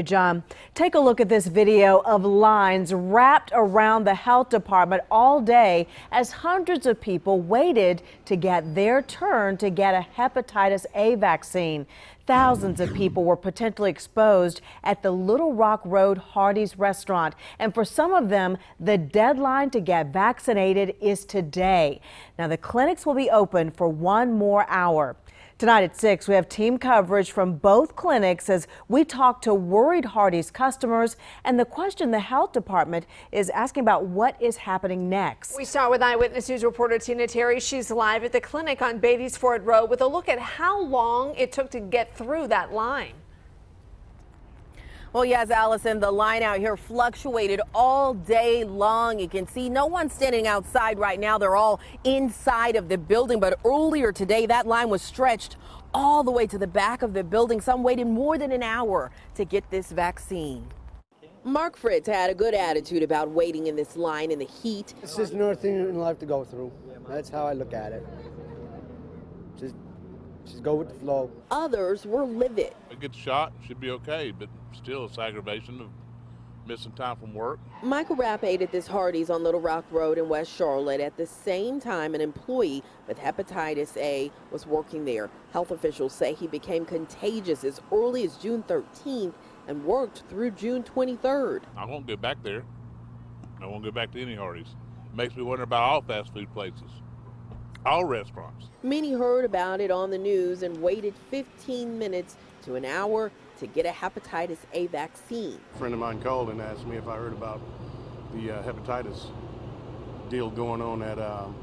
John, take a look at this video of lines wrapped around the health department all day as hundreds of people waited to get their turn to get a hepatitis A vaccine. Thousands of people were potentially exposed at the Little Rock Road Hardee's restaurant. And for some of them, the deadline to get vaccinated is today. Now, the clinics will be open for one more hour. Tonight at 6, we have team coverage from both clinics as we talk to worried Hardee's customers. And the question the health department is asking about what is happening next. We start with Eyewitness News reporter Tina Terry. She's live at the clinic on Beatties Ford Road with a look at how long it took to get through that line. Well, yes, Allison, the line out here fluctuated all day long. You can see no one standing outside right now. They're all inside of the building. But earlier today, that line was stretched all the way to the back of the building. Some waited more than an hour to get this vaccine. Mark Fritz had a good attitude about waiting in this line in the heat. This is nothing in life to go through. That's how I look at it. Just, just go with the flow. Others were livid. A good shot should be okay, but still it's aggravation of missing time from work. Michael Rapp ate at this Hardee's on Little Rock Road in West Charlotte. At the same time, an employee with hepatitis A was working there. Health officials say he became contagious as early as June 13th and worked through June 23rd. I won't go back there. I won't go back to any Hardee's. It makes me wonder about all fast food places, all restaurants. Many heard about it on the news and waited 15 minutes to an hour to get a hepatitis A vaccine. A friend of mine called and asked me if I heard about the uh, hepatitis deal going on at um,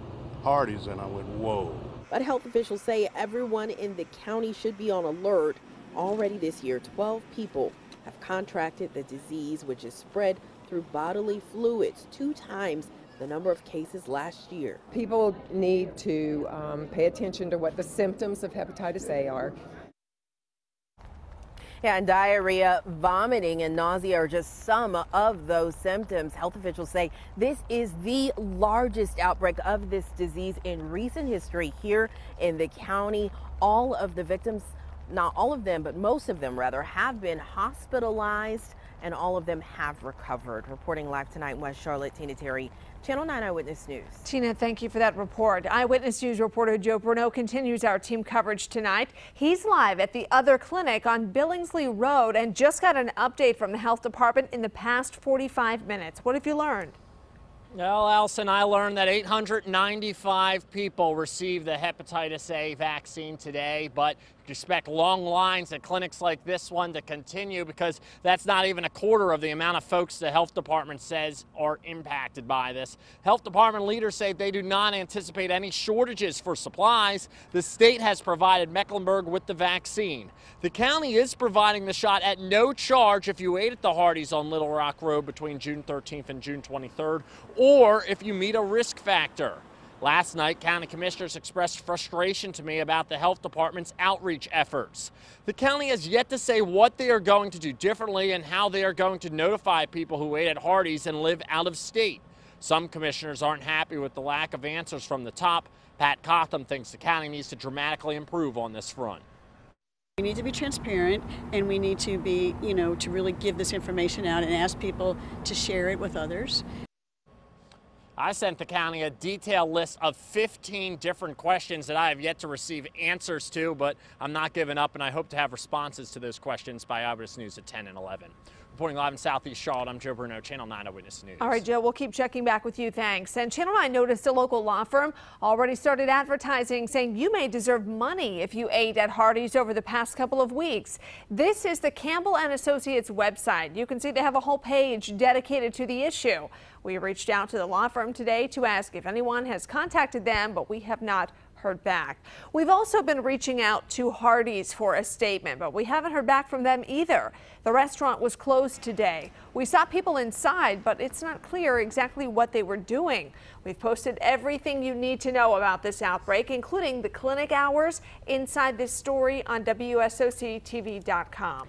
Hardee's, and I went, whoa. But health officials say everyone in the county should be on alert. Already this year, 12 people have contracted the disease, which is spread through bodily fluids, two times the number of cases last year. People need to um, pay attention to what the symptoms of hepatitis A are. Yeah, and diarrhea, vomiting, and nausea are just some of those symptoms. Health officials say this is the largest outbreak of this disease in recent history here in the county. All of the victims, not all of them, but most of them rather, have been hospitalized and all of them have recovered. Reporting live tonight in West Charlotte, Tina Terry, Channel 9 Eyewitness News. Tina, thank you for that report. Eyewitness News reporter Joe Bruno continues our team coverage tonight. He's live at the other clinic on Billingsley Road and just got an update from the health department in the past 45 minutes. What have you learned? Well, Allison, I learned that 895 people received the hepatitis A vaccine today, but expect long lines at clinics like this one to continue because that's not even a quarter of the amount of folks the health department says are impacted by this. Health department leaders say they do not anticipate any shortages for supplies. The state has provided Mecklenburg with the vaccine. The county is providing the shot at no charge if you ate at the Hardee's on Little Rock Road between June 13th and June 23rd, or if you meet a risk factor. Last night, county commissioners expressed frustration to me about the health department's outreach efforts. The county has yet to say what they are going to do differently and how they are going to notify people who ate at Hardee's and live out of state. Some commissioners aren't happy with the lack of answers from the top. Pat Cotham thinks the county needs to dramatically improve on this front. We need to be transparent and we need to be, you know, to really give this information out and ask people to share it with others. I sent the county a detailed list of 15 different questions that I have yet to receive answers to, but I'm not giving up, and I hope to have responses to those questions by Eyewitness News at 10 and 11. Reporting live in Southeast Charlotte, I'm Joe Bruno, Channel 9 Eyewitness News. All right, Joe, we'll keep checking back with you. Thanks. And Channel 9 noticed a local law firm already started advertising saying you may deserve money if you ate at Hardee's over the past couple of weeks. This is the Campbell and Associates website. You can see they have a whole page dedicated to the issue. We reached out to the law firm today to ask if anyone has contacted them, but we have not heard back. We've also been reaching out to Hardee's for a statement, but we haven't heard back from them either. The restaurant was closed today. We saw people inside, but it's not clear exactly what they were doing. We've posted everything you need to know about this outbreak, including the clinic hours inside this story on WSOCTV.com.